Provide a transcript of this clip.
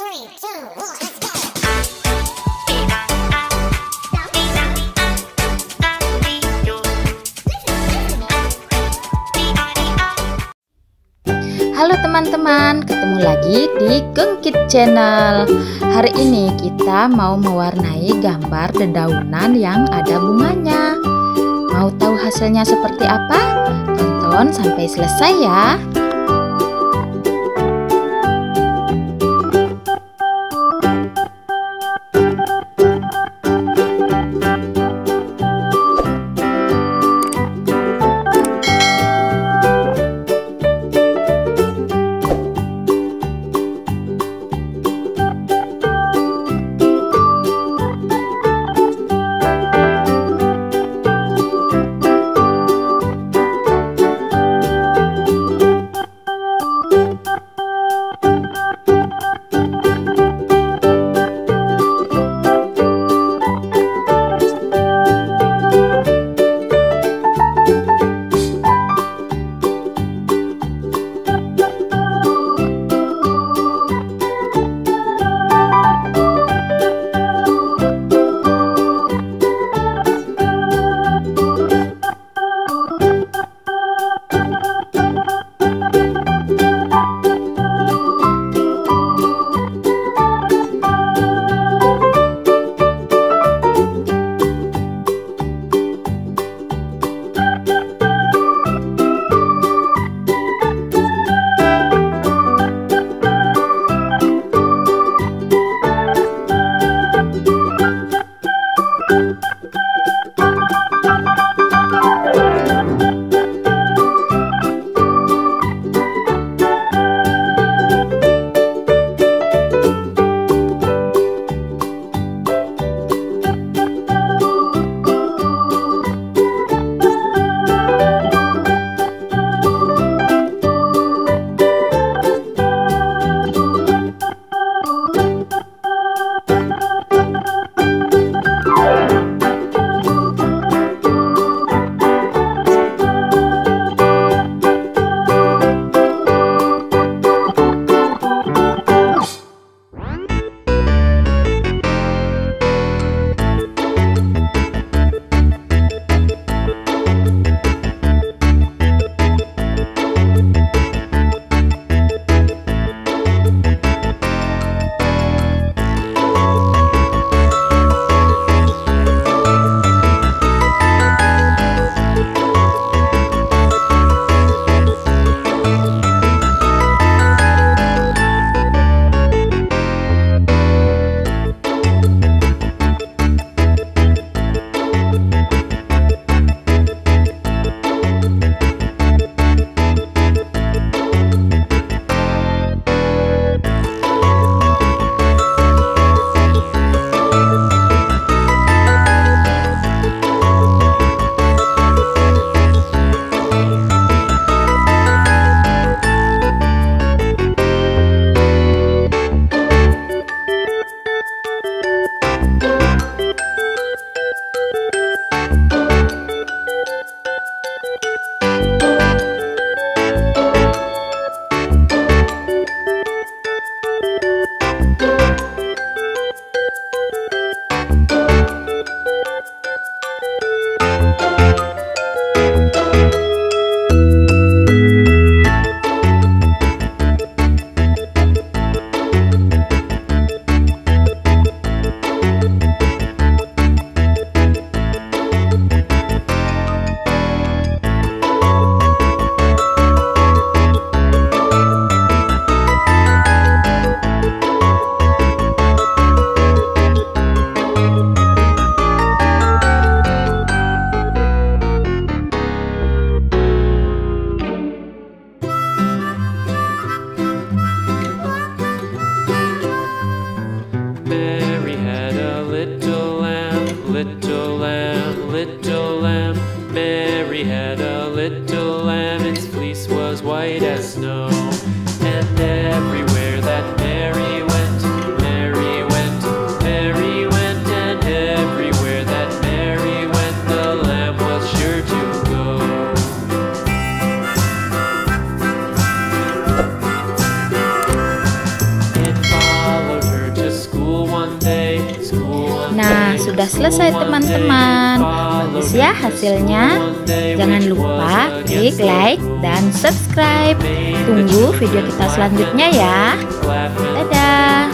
Halo teman-teman, ketemu lagi di Gengkit Channel. Hari ini kita mau mewarnai gambar dedaunan yang ada bunganya. Mau tahu hasilnya seperti apa? Tonton sampai selesai ya. lamb. Mary had a little lamb, its fleece was white as snow. And everywhere that Mary went, Mary went, Mary went, and everywhere that Mary went, the lamb was sure to go. It followed her to school one day. School one nah, day, sudah selesai teman-teman. Bagus ya hasilnya. Jangan lupa klik like dan subscribe. Tunggu video kita selanjutnya ya. Dadah